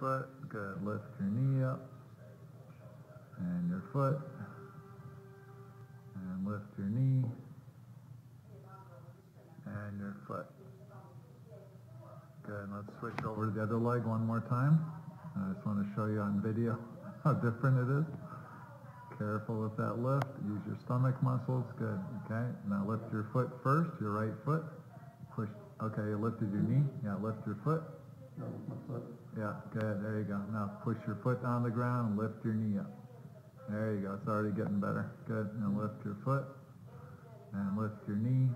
foot. Good. Lift your knee up. And your foot. And lift your knee. And your foot. Good. Let's switch over to the other leg one more time. I just want to show you on video how different it is. Careful with that lift. Use your stomach muscles. Good. Okay. Now lift your foot first, your right foot. Push. Okay, you lifted your knee. Yeah, lift your foot. No, my foot. Yeah, good. There you go. Now push your foot on the ground and lift your knee up. There you go. It's already getting better. Good. Now lift your foot and lift your knee.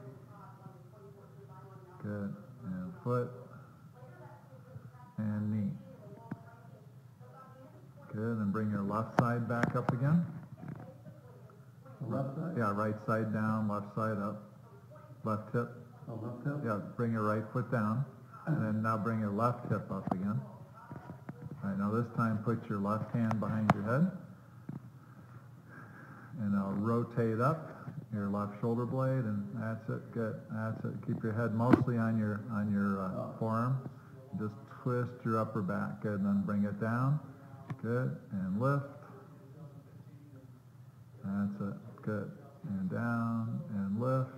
Good. And foot and knee. Good. And bring your left side back up again. The left side? Yeah, right side down, left side up. Left hip. Oh, left hip? Yeah, bring your right foot down, and then now bring your left hip up again. Now this time put your left hand behind your head, and rotate up your left shoulder blade, and that's it, good, that's it. Keep your head mostly on your, on your uh, forearm. Just twist your upper back, good, and then bring it down, good, and lift. That's it, good, and down, and lift.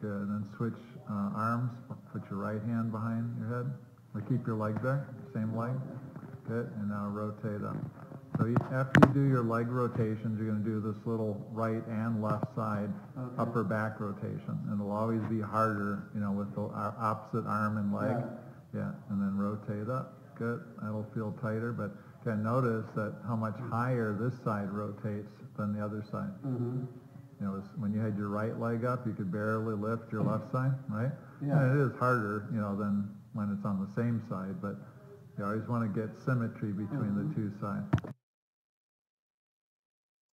Good, and then switch uh, arms, put your right hand behind your head, or keep your leg there, same leg. Good, and now rotate up. So you, after you do your leg rotations, you're going to do this little right and left side Okay. upper back rotation. And it'll always be harder, you know, with the opposite arm and leg. Yeah, and then rotate up. Good, that'll feel tighter, but can notice that how much higher this side rotates than the other side. Mm-hmm. You know, when you had your right leg up, you could barely lift your left side, right? Yeah. And it is harder, you know, than when it's on the same side, but you always want to get symmetry between the mm-hmm. two sides.